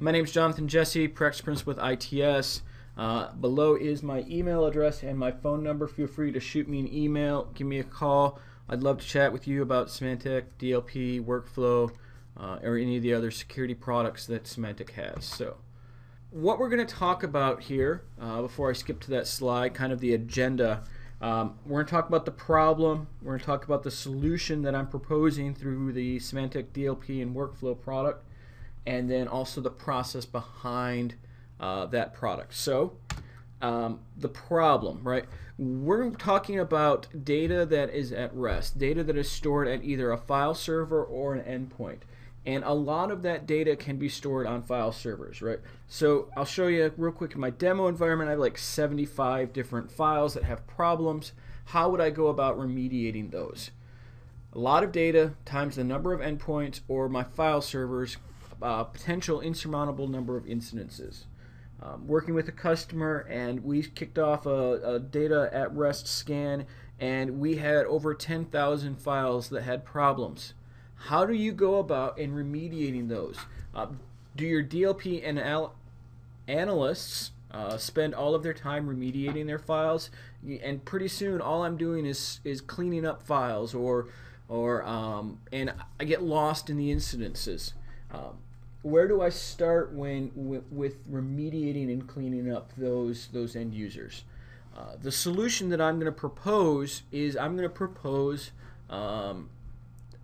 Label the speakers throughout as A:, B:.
A: My name is Jonathan Jesse, Practice Principal with ITS. Uh, below is my email address and my phone number. Feel free to shoot me an email, give me a call. I'd love to chat with you about Symantec, DLP, workflow, uh, or any of the other security products that Symantec has. So, what we're going to talk about here, uh, before I skip to that slide, kind of the agenda. Um, we're going to talk about the problem. We're going to talk about the solution that I'm proposing through the Symantec DLP and workflow product, and then also the process behind uh, that product. So, um, the problem, right? We're talking about data that is at rest, data that is stored at either a file server or an endpoint. And a lot of that data can be stored on file servers, right? So I'll show you real quick in my demo environment. I have like 75 different files that have problems. How would I go about remediating those? A lot of data times the number of endpoints or my file servers, uh, potential insurmountable number of incidences um, working with a customer and we kicked off a, a, data at rest scan and we had over 10,000 files that had problems. How do you go about in remediating those? Uh, do your DLP and al- analysts uh, spend all of their time remediating their files? And pretty soon, all I'm doing is is cleaning up files, or or um, and I get lost in the incidences. Um, where do I start when with, with remediating and cleaning up those those end users? Uh, the solution that I'm going to propose is I'm going to propose um,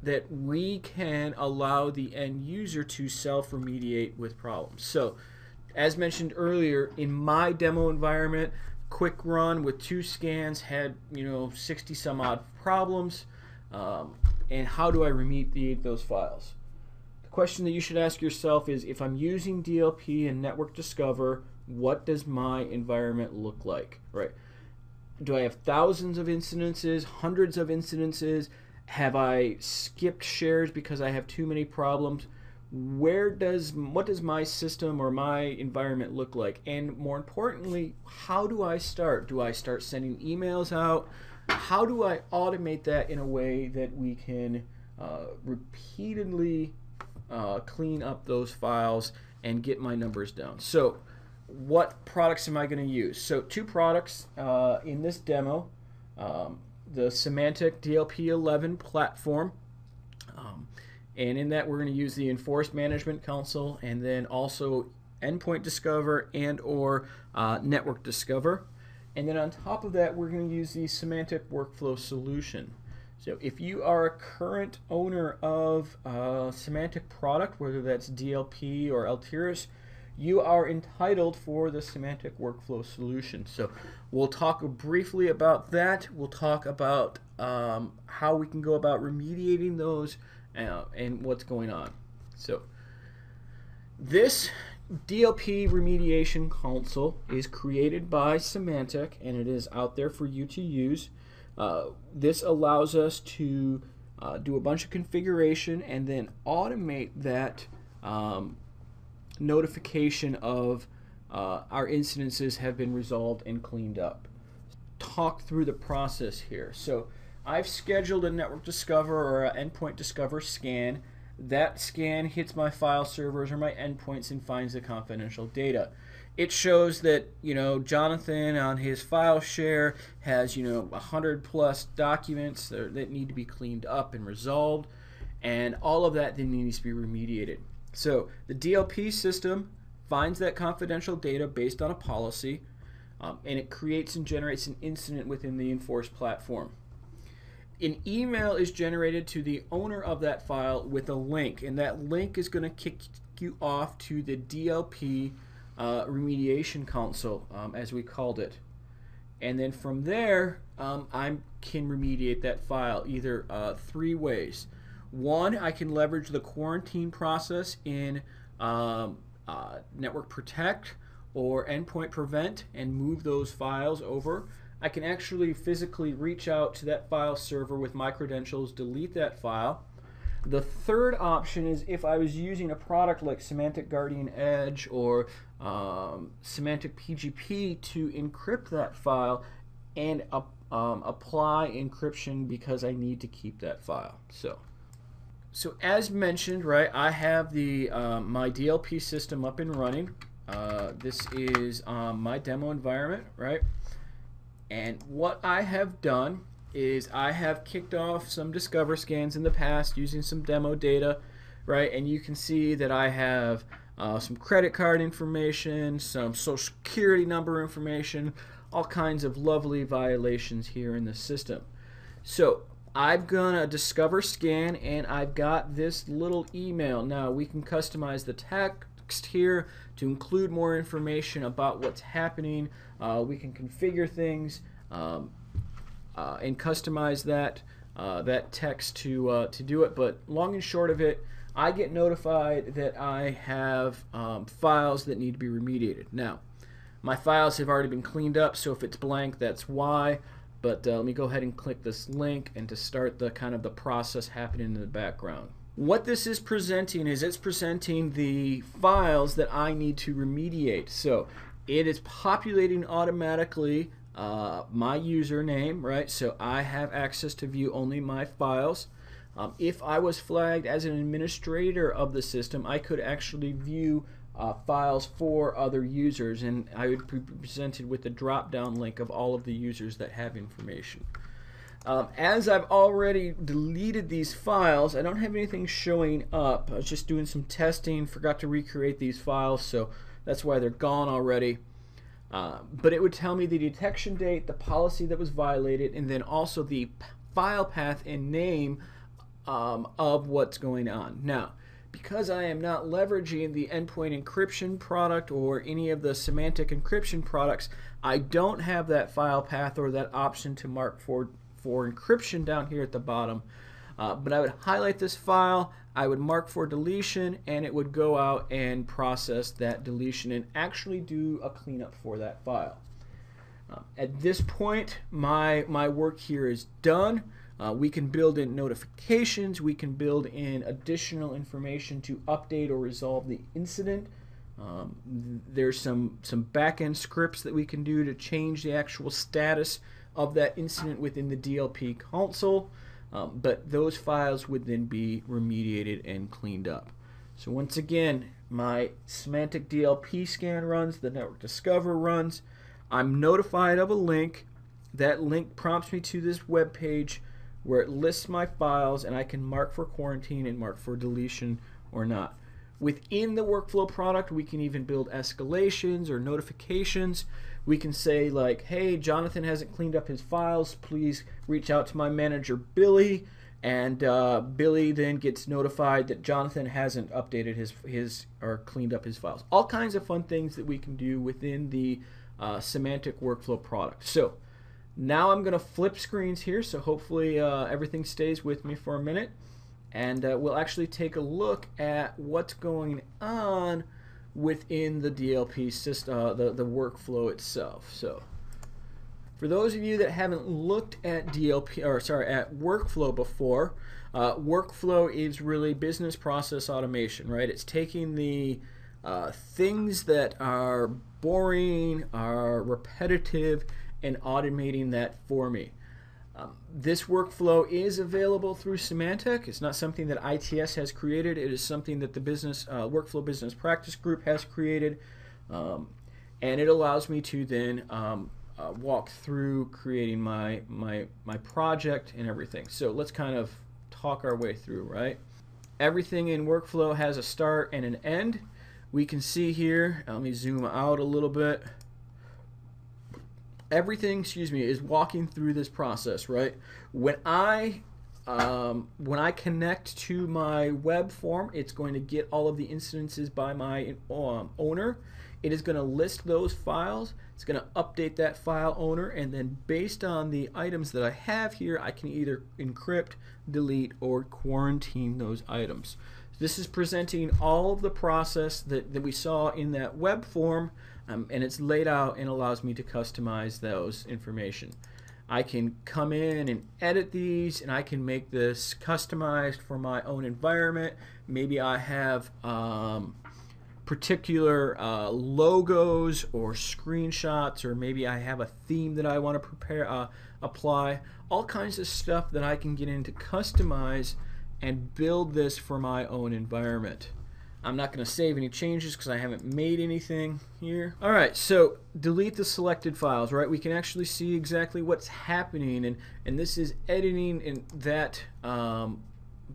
A: that we can allow the end user to self remediate with problems. So, as mentioned earlier, in my demo environment, quick run with two scans had you know 60 some odd problems. Um, and how do I remediate those files? Question that you should ask yourself is if I'm using DLP and Network Discover, what does my environment look like? Right? Do I have thousands of incidences, hundreds of incidences? Have I skipped shares because I have too many problems? Where does what does my system or my environment look like? And more importantly, how do I start? Do I start sending emails out? How do I automate that in a way that we can uh, repeatedly uh, clean up those files and get my numbers down. So what products am I going to use? So two products uh, in this demo. Um, the Symantec DLP11 platform. Um, and in that we're going to use the Enforce Management Console and then also Endpoint Discover and or uh, Network Discover. And then on top of that we're going to use the Symantec Workflow Solution. So if you are a current owner of a Symantec product, whether that's DLP or Altiris, you are entitled for the Symantec workflow solution. So we'll talk briefly about that. We'll talk about um, how we can go about remediating those uh, and what's going on. So this DLP remediation console is created by Symantec and it is out there for you to use. Uh, this allows us to uh, do a bunch of configuration and then automate that um, notification of uh, our incidences have been resolved and cleaned up. Talk through the process here. So I've scheduled a network discover or an endpoint discover scan. That scan hits my file servers or my endpoints and finds the confidential data it shows that you know Jonathan on his file share has you know 100 plus documents that, that need to be cleaned up and resolved and all of that then needs to be remediated. So the DLP system finds that confidential data based on a policy um, and it creates and generates an incident within the Enforce platform. An email is generated to the owner of that file with a link and that link is going to kick you off to the DLP uh, remediation console, um, as we called it. And then from there, um, I can remediate that file either uh, three ways. One, I can leverage the quarantine process in um, uh, Network Protect or Endpoint Prevent and move those files over. I can actually physically reach out to that file server with my credentials, delete that file, the third option is if I was using a product like Symantec GuardianEdge or um, Symantec PGP to encrypt that file and um, apply encryption because I need to keep that file. So, so as mentioned, right, I have the um, my DLP system up and running. Uh, this is um, my demo environment, right? And what I have done is I have kicked off some Discover scans in the past using some demo data, right? And you can see that I have uh, some credit card information, some social security number information, all kinds of lovely violations here in the system. So I'm gonna discover scan and I've got this little email. Now we can customize the text here to include more information about what's happening. Uh, we can configure things um, uh, and customize that uh, that text to uh, to do it. But long and short of it, I get notified that I have um, files that need to be remediated. Now, my files have already been cleaned up, so if it's blank, that's why. But uh, let me go ahead and click this link and to start the kind of the process happening in the background. What this is presenting is it's presenting the files that I need to remediate. So it is populating automatically uh, my username, right? So I have access to view only my files. Um, if I was flagged as an administrator of the system, I could actually view uh, files for other users, and I would be presented with a drop-down link of all of the users that have information. Um, as I've already deleted these files, I don't have anything showing up. I was just doing some testing, forgot to recreate these files, so that's why they're gone already. Uh, but it would tell me the detection date, the policy that was violated, and then also the file path and name um, of what's going on. Now, because I am not leveraging the endpoint encryption product or any of the Symantec encryption products, I don't have that file path or that option to mark for, for encryption down here at the bottom. Uh, but I would highlight this file, I would mark for deletion, and it would go out and process that deletion and actually do a cleanup for that file. Uh, at this point, my, my work here is done. Uh, we can build in notifications, we can build in additional information to update or resolve the incident. Um, there's some, some backend scripts that we can do to change the actual status of that incident within the DLP console, um, but those files would then be remediated and cleaned up. So once again, my Symantec DLP scan runs, the network discover runs. I'm notified of a link. That link prompts me to this web page where it lists my files and I can mark for quarantine and mark for deletion or not. Within the workflow product, we can even build escalations or notifications. We can say like, hey, Jonathan hasn't cleaned up his files. Please reach out to my manager, Billy. And uh, Billy then gets notified that Jonathan hasn't updated his, his or cleaned up his files. All kinds of fun things that we can do within the uh, Symantec workflow product. So now I'm going to flip screens here, so hopefully uh, everything stays with me for a minute. And uh, we'll actually take a look at what's going on within the DLP system, uh, the, the workflow itself. So for those of you that haven't looked at DLP, or sorry, at workflow before, uh, workflow is really business process automation, right? It's taking the uh, things that are boring, are repetitive, and automating that for me. Um, this workflow is available through Symantec. It's not something that ITS has created. It is something that the business uh, workflow business practice group has created, um, and it allows me to then um, uh, walk through creating my my my project and everything. So let's kind of talk our way through. Right, everything in workflow has a start and an end. We can see here. Let me zoom out a little bit everything, excuse me, is walking through this process, right? When I um, when I connect to my web form, it's going to get all of the incidences by my um, owner. It is going to list those files. It's going to update that file owner, and then based on the items that I have here, I can either encrypt, delete, or quarantine those items. This is presenting all of the process that, that we saw in that web form um, and it's laid out and allows me to customize those information. I can come in and edit these and I can make this customized for my own environment. Maybe I have um, particular uh, logos or screenshots or maybe I have a theme that I want to prepare uh, apply all kinds of stuff that I can get in to customize and build this for my own environment. I'm not going to save any changes because I haven't made anything here. All right, so delete the selected files, right? We can actually see exactly what's happening, and, and this is editing and that, um,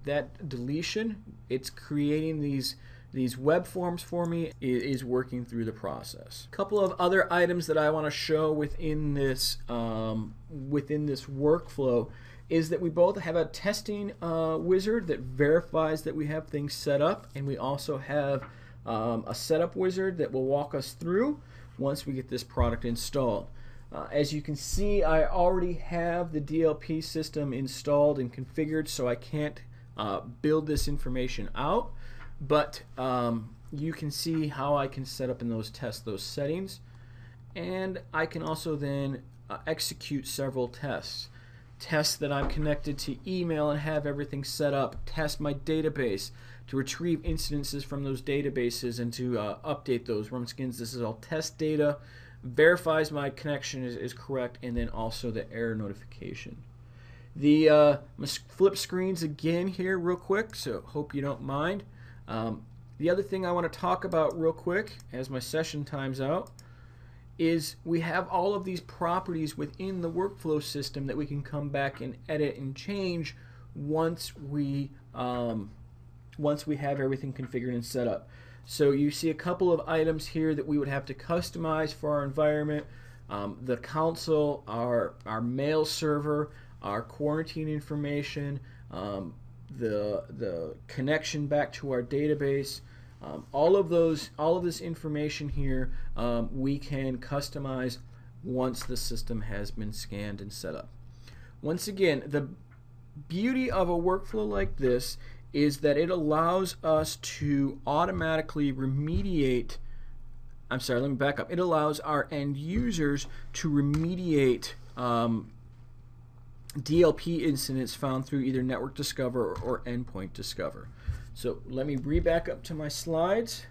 A: that deletion. It's creating these these web forms for me is working through the process. A couple of other items that I want to show within this um, within this workflow is that we both have a testing uh, wizard that verifies that we have things set up, and we also have um, a setup wizard that will walk us through once we get this product installed. Uh, as you can see, I already have the DLP system installed and configured, so I can't uh, build this information out, but um, you can see how I can set up in those tests those settings, and I can also then uh, execute several tests test that I'm connected to email and have everything set up, test my database to retrieve incidences from those databases and to uh, update those. Rumskins, this is all test data, verifies my connection is, is correct, and then also the error notification. The uh, flip screens again here real quick, so hope you don't mind. Um, the other thing I want to talk about real quick as my session times out is we have all of these properties within the workflow system that we can come back and edit and change once we um, once we have everything configured and set up. So you see a couple of items here that we would have to customize for our environment. Um, the console, our, our mail server, our quarantine information, um, the, the connection back to our database, um, all of those, all of this information here, um, we can customize once the system has been scanned and set up. Once again, the beauty of a workflow like this is that it allows us to automatically remediate I'm sorry, let me back up. It allows our end users to remediate um, DLP incidents found through either Network Discover or Endpoint Discover. So let me re back up to my slides.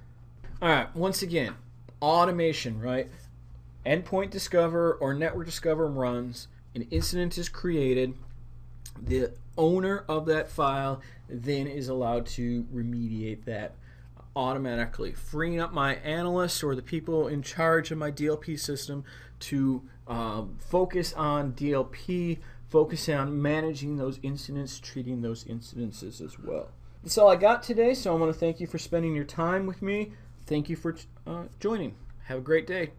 A: All right, once again, automation, right? Endpoint Discover or Network Discover runs, an incident is created, the owner of that file then is allowed to remediate that automatically, freeing up my analysts or the people in charge of my DLP system to um, focus on DLP, focus on managing those incidents, treating those incidences as well. That's all I got today, so I want to thank you for spending your time with me. Thank you for uh, joining. Have a great day.